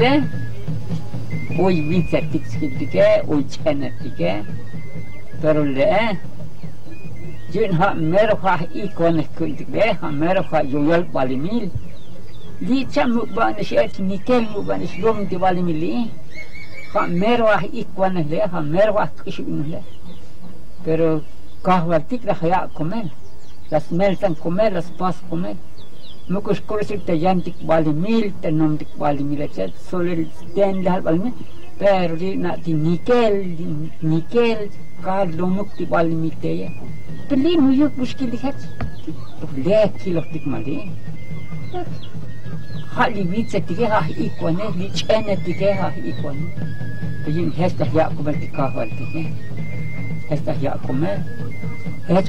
divize, hoy vice tixkitike, hoy chenetike, pero le, jun ha mero ha ikon kultike, ha mero ha yoyal balimil, li cham mukbanish et nikel mukbanish lom di balimili, ha mero ha ikon le, ha mero ha pero kahwatik la haya comer, las meltan comer, las pas comer. Mukus kursi te yantik bali mil te nom tik bali mil etc solil ten dal bali mil pero di na ti nikel nikel ka lomuk ti bali mil te ya peli nu yuk muskil dikat to le kilo tik mali ha li vitse tike ha ikwane li chene tike ha ikwane Pejin hesta ya kumel tikahwal tike hesta ya kumel het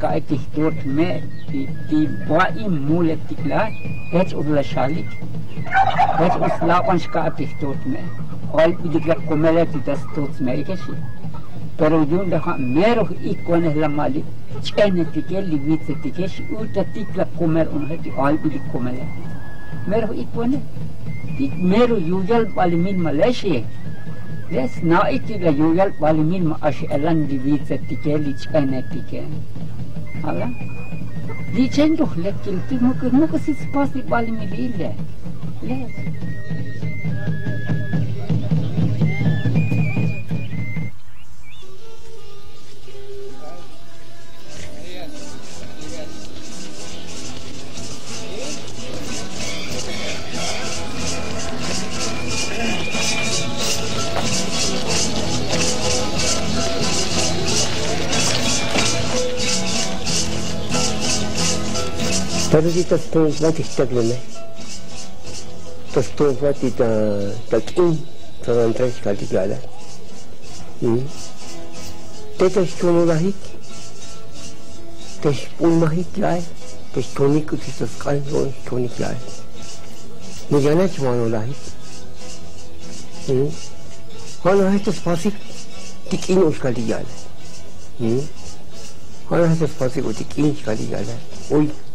ka ek dort me die die wa i mule tikla het shalik het ons lapan ska ek dort me al bidik la komele ti das tot me ke shi pero yun da mero ikone la mali chene tike livite tike shi uta tikla komer on het al bidik komele mero ikone tik mero yujal palimin malaysia Desnaikida yugal wali mismo ashielan divitse tike lich ene tike. Hala? Lichen duh lekil tu mukus mukus is pasi wali milile. Les. Si spasi balimin ile. Les. Pero dito ito natin taglame. Tapos ito natin tag-in sa rantres kaligala. Hmm. Teta ito lahik. Tes pun mahik lai. Tes tonik ko sa skal ron tonik lai. Nijana cuma no lahik.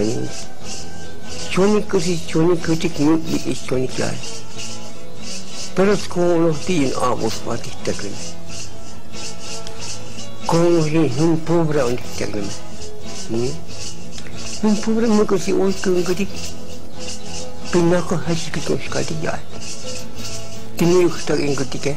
ように。教肉し教肉的に一緒に来られプラスこの日のアーボスパーティーしてくれ。この日変プブラウンしてくれ。変プブラムクシオイクングリピンナコハシキコシカディアティニュークタゲングティケ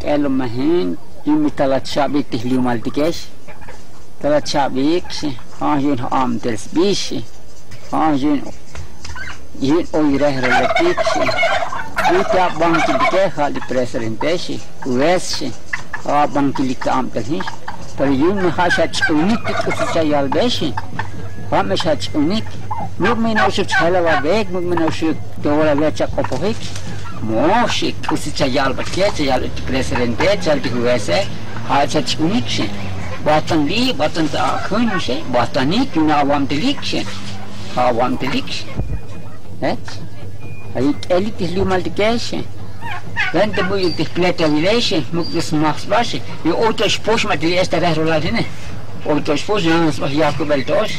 kelo mahin yumi talat shabi tihli mal dikesh. Talat shabi ha yun am dels bishi. Ha yun yun oy reh relatikshi. Kita bang kita hal di presidente wes a bang kita am tadi पर यूँ में खासा उनिक कुछ चाहिए बेशी हम में शाच उनिक nuk minūšu čelava veik, nuk minūšu dovola veća kopohiks. Moši, kusi će jal bakjeće, jal preserenteće, jal ti huvese, a će čuniće. Vatan li, vatan ta akunše, vatani tu na avam telikše, avam telikše. Et? Ay elik tis lumal tikeshe. Dan te muyuk tis pleta vileshe, muk tis mahs bashe. Yo oto esposh ma tili esta vez rolatine. Oto esposh, yo no esposh yasko beltosh.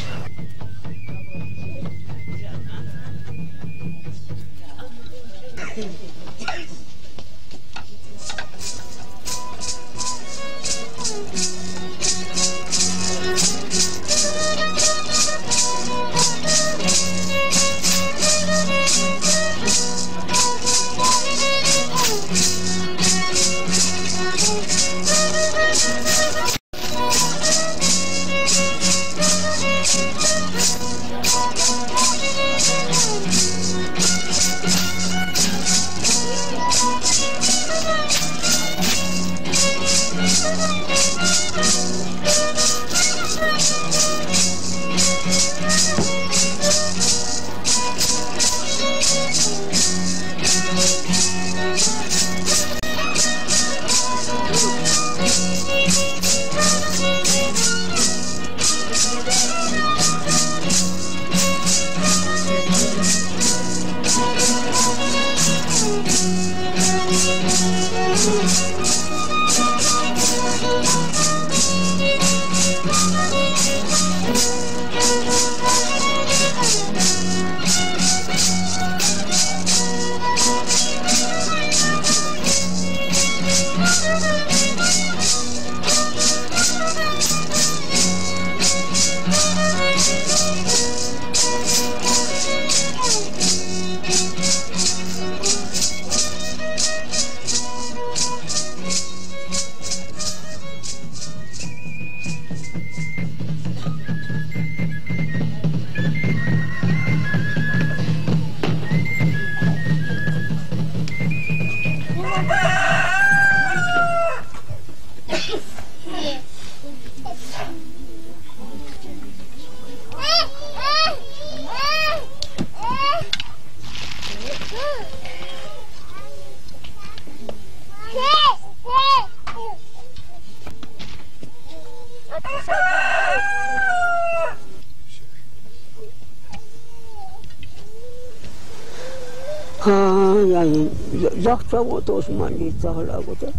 Զաղծավոտ Օսմանի ծաղրավոտը։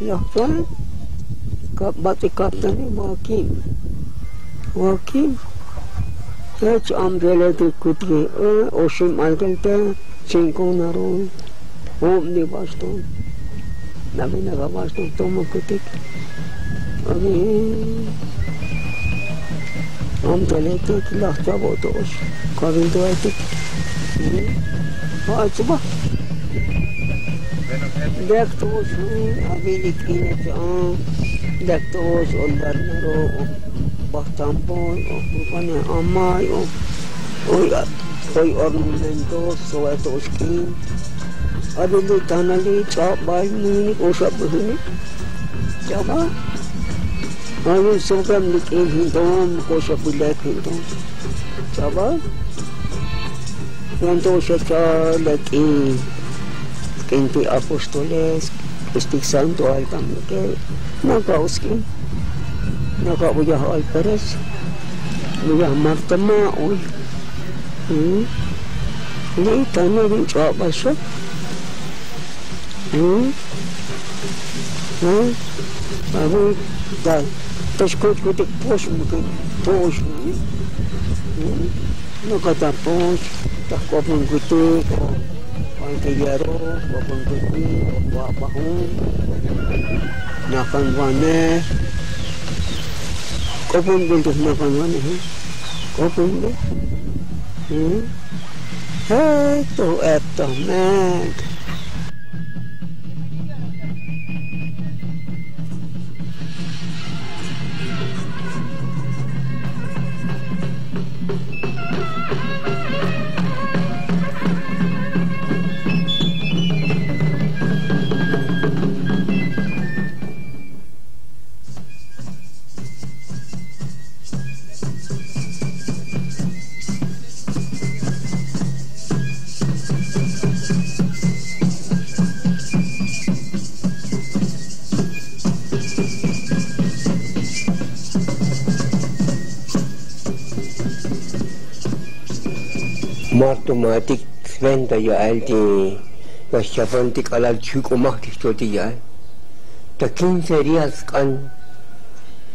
Զաղծան բացի կապտանի մակին։ Մակին Տաջ ամդել է դու կուտրի, օշիմ արգելտը չինքոն արոն, ոմնի բաշտոն, նավինավա բաշտոն տոմը կուտիկ, ավի ամդել է դու լաղծավոտոս, կավին դու այդիկ, հա, այցվա, tomo kutik. Abi amdele tu jaksavuotos. Kavinto etik. Ha, coba. Dektos, abilikinet, dektos, ondarnero, bahtampon, bukannya amai, oi, oi ornamentos, soetos kin, abili tanali, chop bai muni, osap begini, coba. Ayo sogram nikin hintom, kosap bilek hintom, coba. Cuando se que entre apóstoles, Espíritu Santo, hay también que Nagauski, Nagabuya Alperes, Buya Marta hmm. Maul, Ni Tana Bin Chabasha, Baru dah terskut kutik pos bukan pos, hmm. nak kata pos, tak kau pun kutik kigero bakon kuki bakon nakan wane kopon bentuk nakan wane kopon bentuk hmm Hei, eto, mek. tik trenta yo al ti la chapon tik al al chico más que esto ti ya ta 15 días kan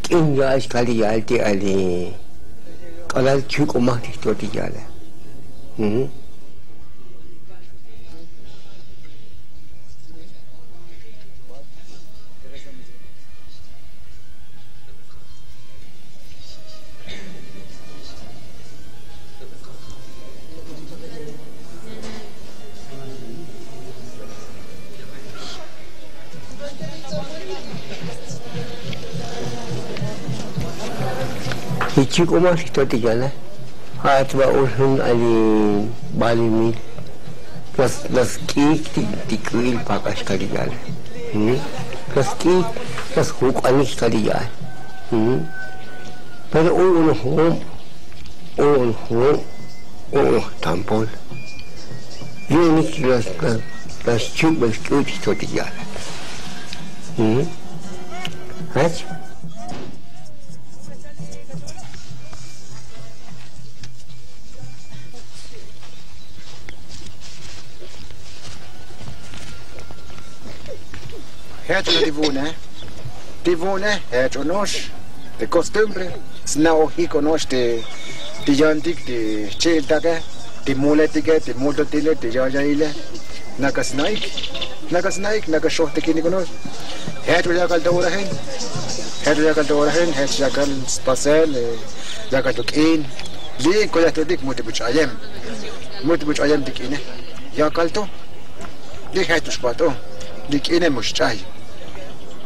kin yo al kali ya al ti al al chico más que esto ti ya mhm. Usun ali bali mi. Las las ki ti ti kuil pakas kali jala. Hmm. Las ki las huk anis. Hmm. Pero un home un home un tampon. Yun ni las las las chubas kuit sito ti jala. Hmm. Hecho divune, divune, hecho nos, de costumbre, snao hiko nos de de yantik de cheltake, de muletike, de multotile, de yayaile, naka snaik, naka snaik, naka shohte kini yakal dora hen, hecho yakal dora hen, hecho yakal spasel, yakal tukin, li koya todik muti buch ayem, muti buch ayem dikine, yakal to, li hecho spato, dikine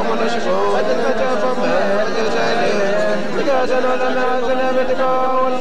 Come on, let's go.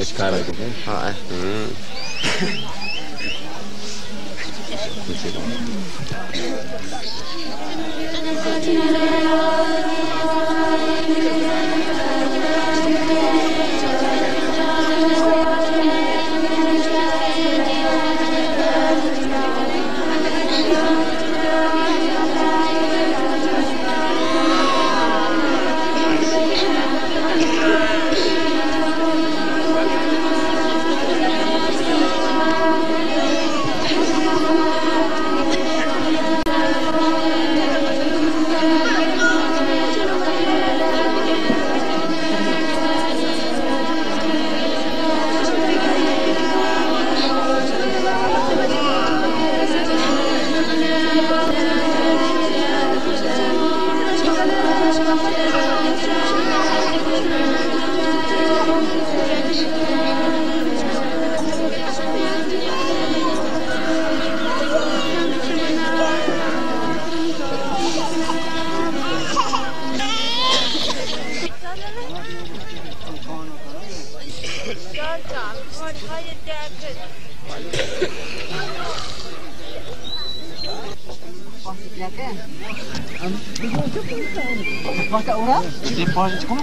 Esse cara aqui, né? Ah, é. Hum. Não sei não. Wacht dat? Dit pas het kom.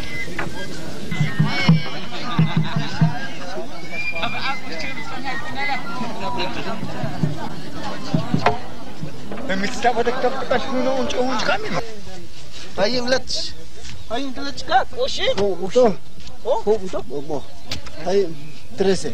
Damit da wat ik dat pas nu nog ons ons kan. Hij is lets. Hij in lets kak. Oh shit. Oh, oh. Oh, oh, oh. 13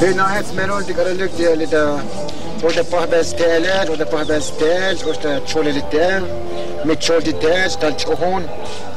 Hinahet melon di karalik di alida. Oda pahbes teler, oda pahbes tel, oda çoleli tel, mit çoldi tel, tal çohun.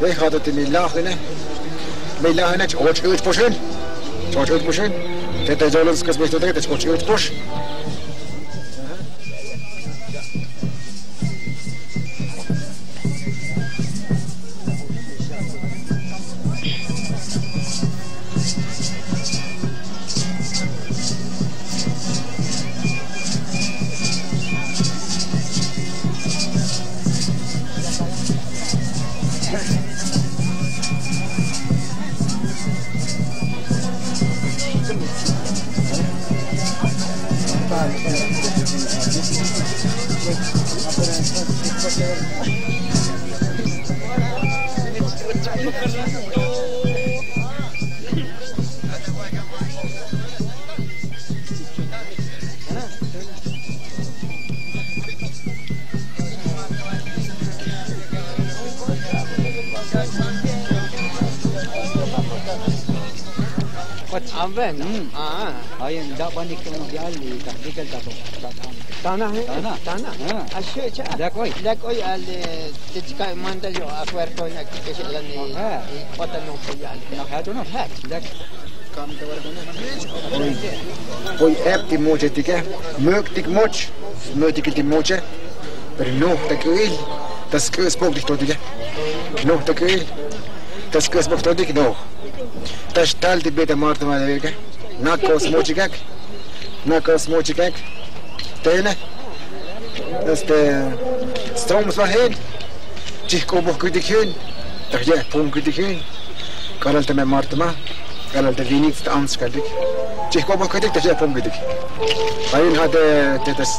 They had it in me lach in it. Me lach in it. Och ut på sjön. Och ut på sjön. Det är dåligt ska vi What's oven? Mm. Ah. Balik ko ng diali, takdikal ta to. Tanah eh. Tanah. Tanah. Ah. Asyo cha. Da koy. Dak oy al titsika mandal yo acuerdo na kisilan ni Ah. patanong ko yan. Na hato no. Hek. Da Poi app die moche tike, mögt dik moch, mögt dik moche, per no ta kuil, das kus bok dik todike. No ta kuil, das kus bok todik no. Tas tal di beta marta ma veke. Na cosmocicac. Na cosmocicac. Tene. Este... Stroms var hen. Tihko bohkuti kyn. Tagje punkuti kyn. Karalte me martma. Karalte vinit sta anskaldik. Tihko bohkuti tagje punkuti. Ayin hade tetes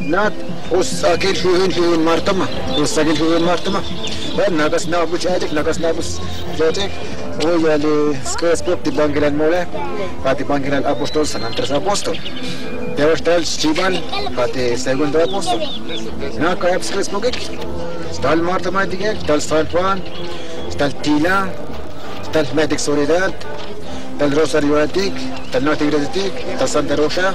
not ussakil shuhin shuhin martama. Ussakil shuhin martama. Ben nagas nabus adik nagas nabus jotik o yali skas pop di bangilan mole pati bangilan apostol san antres apostol. Devo estar Shivan, pati segundo apostol. Na kayaps kres mogik. Stal martama dige, stal San Juan, stal Tila, stal Medic Soledad, stal Rosario Antic, stal Norte Grande Antic, stal Santa Rosa,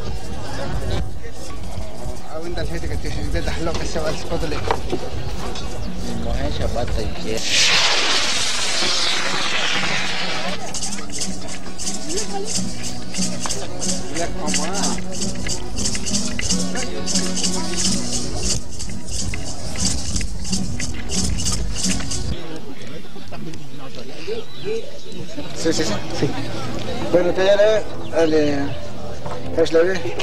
Sí, sí, sí. sí. Bueno, te ya le... Ale... ¿Qué es la ve?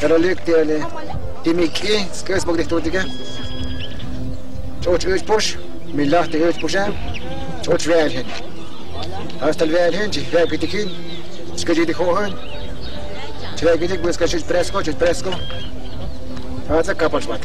Pero le... Dimitri, skrijf maar dicht door de kant. Tot weer pas, milaat de weer pas aan. Tot weer het weer hen, die weer bij de kin, skrijf de koren. Twee keer ik moet skrijf presco, skrijf presco. Als het kapot wordt.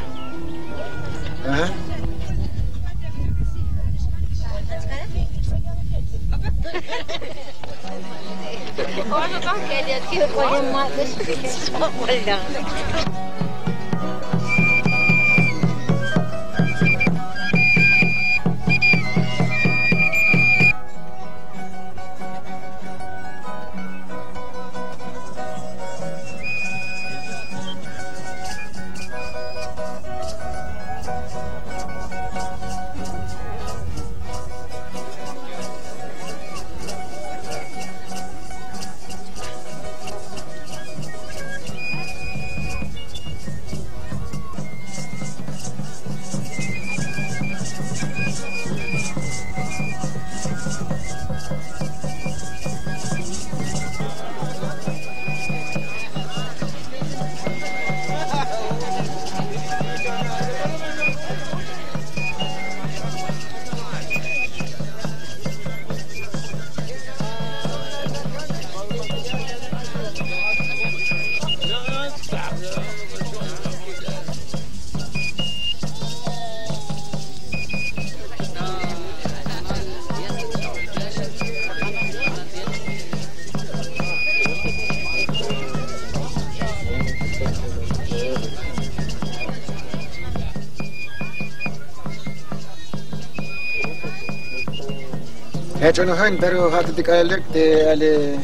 Hön, pero hatte die Galek, die alle,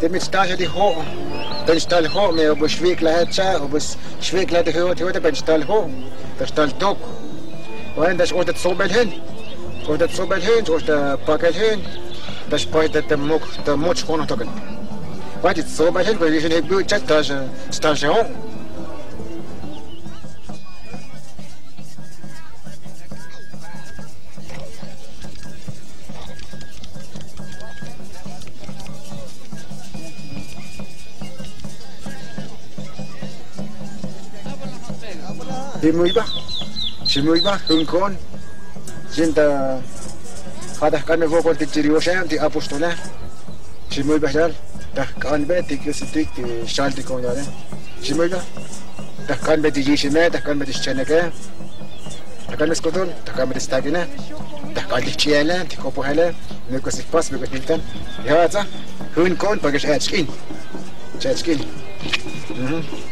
die mit Stage die hoch, Den Stall Hohen, mir ob es Schwiegler hat, ja, ob es Schwiegler die Hüte, Hüte, beim Stall der Stall Dock. Und das ist der Zobel hin, und der Zobel hin, und der Packel hin, das spricht der Muck, der Mutsch von Tocken. Weil so Zobel hin, weil ich nicht die das ist Stage Hohen. Iba. Si mo iba, hungkon. Sinta hadah kan vo kon tiri ti apostola. Si mo iba dal. Dah kan be ti ke sitik ti shal ti kon dale. Si mo iba. Kan be ti jishi me, kan be ti chene ke. Kan mes kotol, dah kan be ti stagina. Dah kan ti chiela, ti kopo hele. Me ko si pas, me ko niltan. Ya za. Hungkon pagas atskin. Chatskin. Mhm.